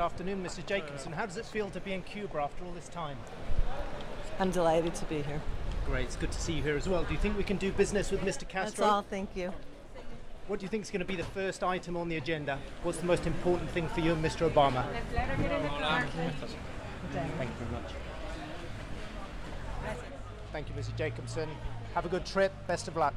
afternoon, Mrs. Jacobson. How does it feel to be in Cuba after all this time? I'm delighted to be here. Great, it's good to see you here as well. Do you think we can do business with Mr. Castro? That's all, thank you. What do you think is going to be the first item on the agenda? What's the most important thing for you and Mr. Obama? Thank you very much. Thank you, Mrs. Jacobson. Have a good trip. Best of luck.